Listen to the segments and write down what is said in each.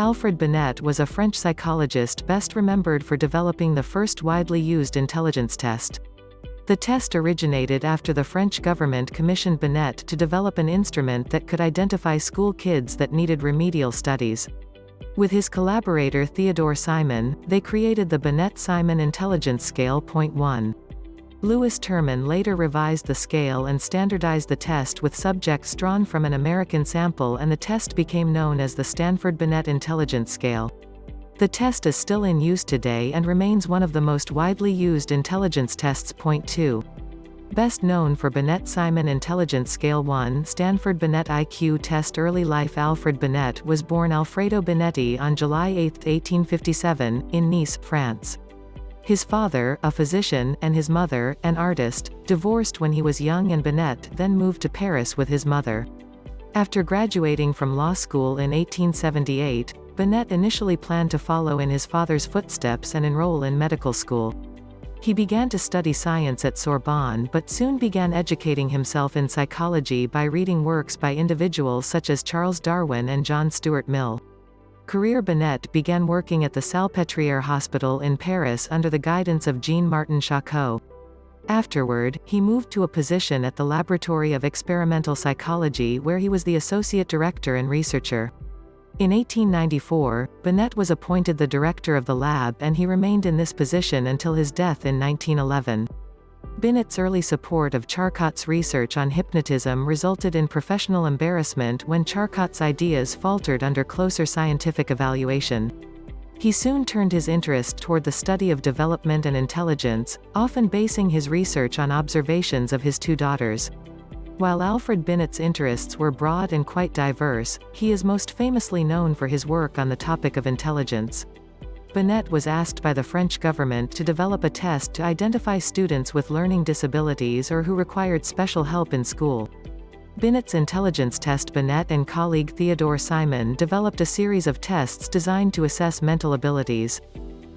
Alfred Binet was a French psychologist best remembered for developing the first widely used intelligence test. The test originated after the French government commissioned Binet to develop an instrument that could identify school kids that needed remedial studies. With his collaborator Theodore Simon, they created the Binet-Simon Intelligence Scale. 1. Lewis Terman later revised the scale and standardized the test with subjects drawn from an American sample and the test became known as the Stanford Binet Intelligence Scale. The test is still in use today and remains one of the most widely used intelligence tests. Point 2. Best known for Binet-Simon Intelligence Scale 1 Stanford Binet IQ Test Early life Alfred Binet was born Alfredo Binetti on July 8, 1857, in Nice, France. His father, a physician, and his mother, an artist, divorced when he was young and Binet then moved to Paris with his mother. After graduating from law school in 1878, Binet initially planned to follow in his father's footsteps and enroll in medical school. He began to study science at Sorbonne but soon began educating himself in psychology by reading works by individuals such as Charles Darwin and John Stuart Mill. Career Binet began working at the Salpêtrière Hospital in Paris under the guidance of Jean-Martin Charcot. Afterward, he moved to a position at the Laboratory of Experimental Psychology where he was the associate director and researcher. In 1894, Binet was appointed the director of the lab and he remained in this position until his death in 1911. Binet's early support of Charcot's research on hypnotism resulted in professional embarrassment when Charcot's ideas faltered under closer scientific evaluation. He soon turned his interest toward the study of development and intelligence, often basing his research on observations of his two daughters. While Alfred Binet's interests were broad and quite diverse, he is most famously known for his work on the topic of intelligence. Binet was asked by the French government to develop a test to identify students with learning disabilities or who required special help in school. Binet's intelligence test Binet and colleague Theodore Simon developed a series of tests designed to assess mental abilities.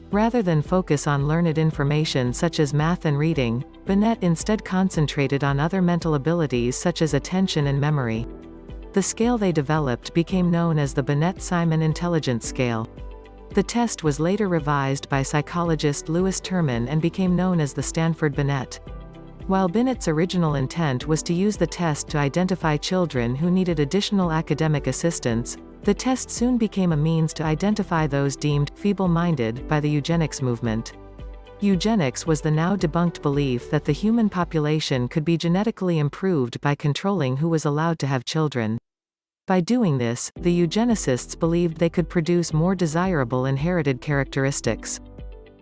Rather than focus on learned information such as math and reading, Binet instead concentrated on other mental abilities such as attention and memory. The scale they developed became known as the Binet-Simon Intelligence Scale. The test was later revised by psychologist Lewis Terman and became known as the Stanford Binet. While Binet's original intent was to use the test to identify children who needed additional academic assistance, the test soon became a means to identify those deemed feeble-minded by the eugenics movement. Eugenics was the now debunked belief that the human population could be genetically improved by controlling who was allowed to have children. By doing this, the eugenicists believed they could produce more desirable inherited characteristics.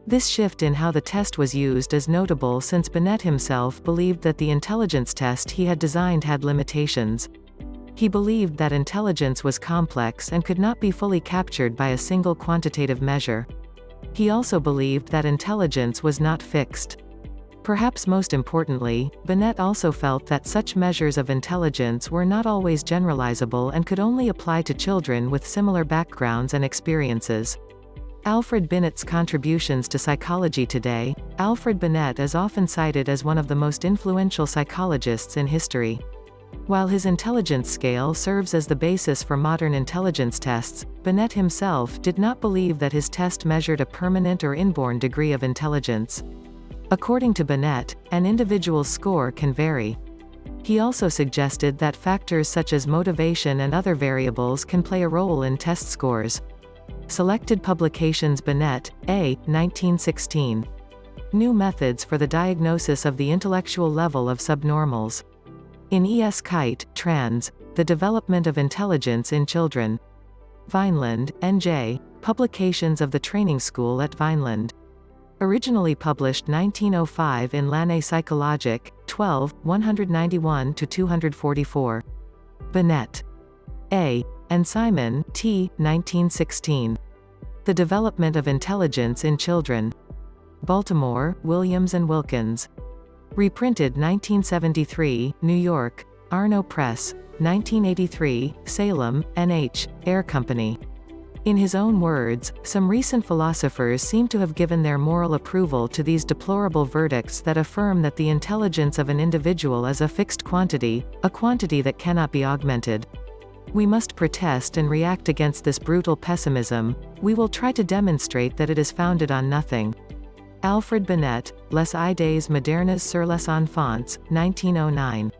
This shift in how the test was used is notable since Binet himself believed that the intelligence test he had designed had limitations. He believed that intelligence was complex and could not be fully captured by a single quantitative measure. He also believed that intelligence was not fixed. Perhaps most importantly, Binet also felt that such measures of intelligence were not always generalizable and could only apply to children with similar backgrounds and experiences. Alfred Binet's contributions to psychology today, Alfred Binet is often cited as one of the most influential psychologists in history. While his intelligence scale serves as the basis for modern intelligence tests, Binet himself did not believe that his test measured a permanent or inborn degree of intelligence. According to Binet, an individual's score can vary. He also suggested that factors such as motivation and other variables can play a role in test scores. Selected Publications Binet, A. 1916. New Methods for the Diagnosis of the Intellectual Level of Subnormals. In E. S. Kite, Trans, The Development of Intelligence in Children. Vineland, N.J., Publications of the Training School at Vineland. Originally published 1905 in L'Année Psychologique, 12, 191-244. Binet. A. and Simon, T. 1916. The Development of Intelligence in Children. Baltimore, Williams and Wilkins. Reprinted 1973, New York, Arno Press, 1983, Salem, NH, Ayer Company. In his own words, some recent philosophers seem to have given their moral approval to these deplorable verdicts that affirm that the intelligence of an individual is a fixed quantity, a quantity that cannot be augmented. We must protest and react against this brutal pessimism, we will try to demonstrate that it is founded on nothing. Alfred Binet, Les idées modernes sur les enfants, 1909.